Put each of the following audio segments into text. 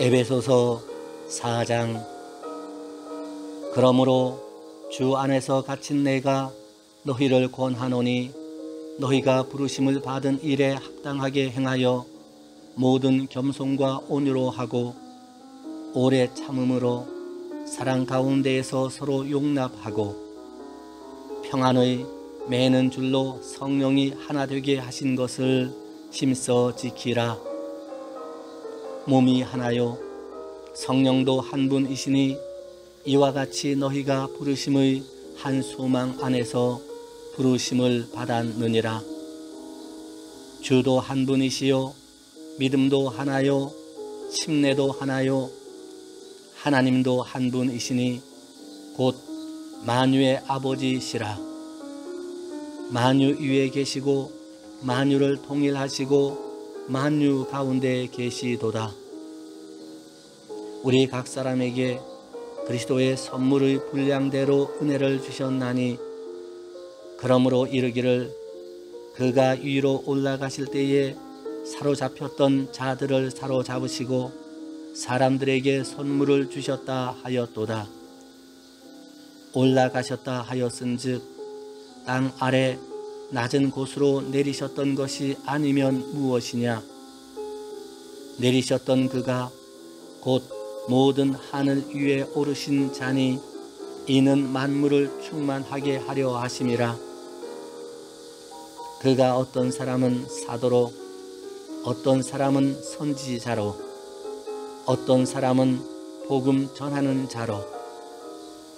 에베소서 4장 그러므로 주 안에서 갇힌 내가 너희를 권하노니 너희가 부르심을 받은 일에 합당하게 행하여 모든 겸손과 온유로 하고 오래 참음으로 사랑 가운데에서 서로 용납하고 평안의 매는 줄로 성령이 하나 되게 하신 것을 힘써 지키라. 몸이 하나요 성령도 한 분이시니 이와 같이 너희가 부르심의 한 소망 안에서 부르심을 받았느니라. 주도 한 분이시요 믿음도 하나요 심내도 하나요 하나님도 한 분이시니 곧 만유의 아버지시라. 만유 위에 계시고 만유를 통일하시고 만유 가운데 계시도다. 우리 각 사람에게 그리스도의 선물의 분량대로 은혜를 주셨나니 그러므로 이르기를 그가 위로 올라가실 때에 사로잡혔던 자들을 사로잡으시고 사람들에게 선물을 주셨다 하였도다. 올라가셨다 하였은즉 땅 아래 낮은 곳으로 내리셨던 것이 아니면 무엇이냐? 내리셨던 그가 곧 모든 하늘 위에 오르신 자니 이는 만물을 충만하게 하려 하심이라. 그가 어떤 사람은 사도로, 어떤 사람은 선지자로, 어떤 사람은 복음 전하는 자로,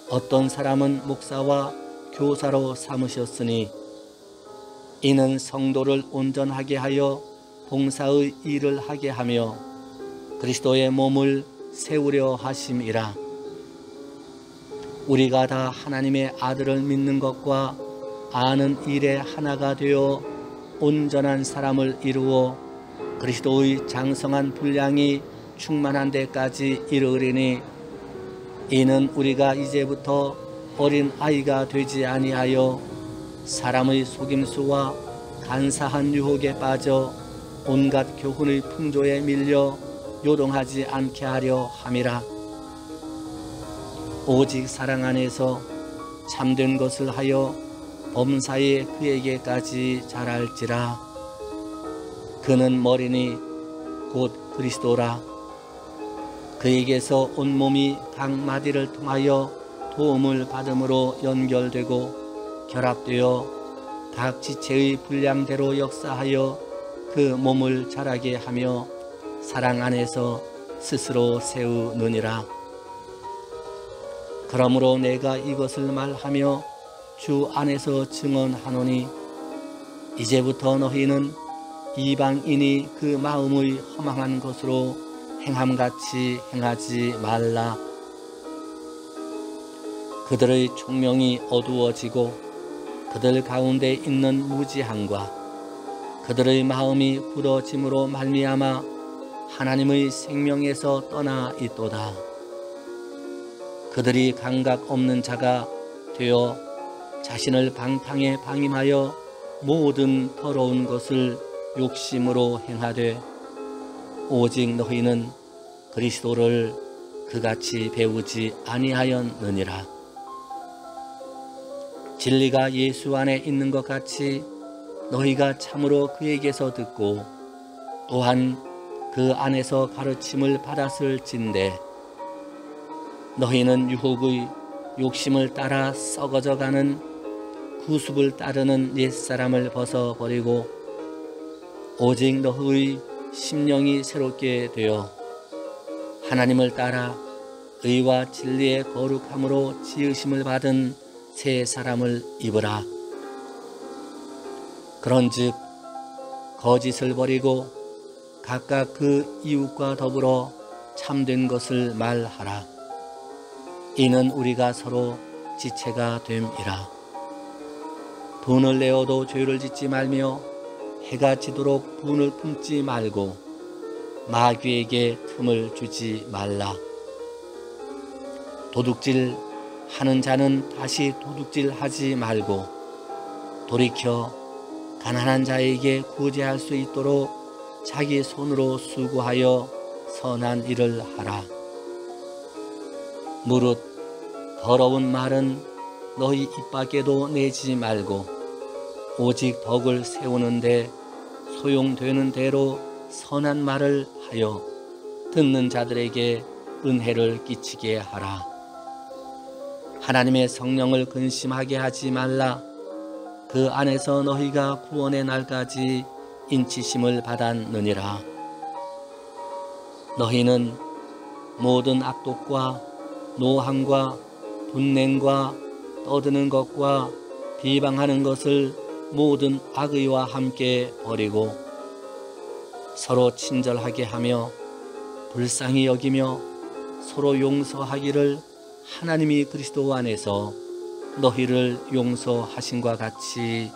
어떤 사람은 목사와 교사로 삼으셨으니 이는 성도를 온전하게 하여 봉사의 일을 하게 하며 그리스도의 몸을 세우려 하심이라. 우리가 다 하나님의 아들을 믿는 것과 아는 일에 하나가 되어 온전한 사람을 이루어 그리스도의 장성한 분량이 충만한 데까지 이르리니 이는 우리가 이제부터 어린 아이가 되지 아니하여 사람의 속임수와 간사한 유혹에 빠져 온갖 교훈의 풍조에 밀려 요동하지 않게 하려 함이라. 오직 사랑 안에서 참된 것을 하여 범사에 그에게까지 자랄지라. 그는 머리니 곧 그리스도라. 그에게서 온몸이 각 마디를 통하여 도움을 받음으로 연결되고 결합되어 각 지체의 분량대로 역사하여 그 몸을 자라게 하며 사랑 안에서 스스로 세우느니라. 그러므로 내가 이것을 말하며 주 안에서 증언하노니 이제부터 너희는 이방인이 그 마음의 허망한 것으로 행함같이 행하지 말라. 그들의 총명이 어두워지고 그들 가운데 있는 무지함과 그들의 마음이 굳어짐으로 말미암아 하나님의 생명에서 떠나 있도다. 그들이 감각 없는 자가 되어 자신을 방탕에 방임하여 모든 더러운 것을 욕심으로 행하되 오직 너희는 그리스도를 그같이 배우지 아니하였느니라. 진리가 예수 안에 있는 것 같이 너희가 참으로 그에게서 듣고 또한 그 안에서 가르침을 받았을진데 너희는 유혹의 욕심을 따라 썩어져 가는 구습을 따르는 옛사람을 벗어버리고 오직 너의 심령이 새롭게 되어 하나님을 따라 의와 진리의 거룩함으로 지으심을 받은 새 사람을 입으라. 그런즉 거짓을 버리고 각각 그 이웃과 더불어 참된 것을 말하라. 이는 우리가 서로 지체가 됨이라. 분을 내어도 죄를 짓지 말며 해가 지도록 분을 품지 말고 마귀에게 틈을 주지 말라. 도둑질 하는 자는 다시 도둑질 하지 말고 돌이켜 가난한 자에게 구제할 수 있도록 자기 손으로 수고하여 선한 일을 하라. 무릇 더러운 말은 너희 입 밖에도 내지 말고 오직 덕을 세우는데 소용되는 대로 선한 말을 하여 듣는 자들에게 은혜를 끼치게 하라. 하나님의 성령을 근심하게 하지 말라. 그 안에서 너희가 구원의 날까지 인치심을 받았느니라. 너희는 모든 악독과 노함과 분냉과 떠드는 것과 비방하는 것을 모든 악의와 함께 버리고 서로 친절하게 하며 불쌍히 여기며 서로 용서하기를 하나님이 그리스도 안에서 너희를 용서하신과 같이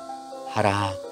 하라.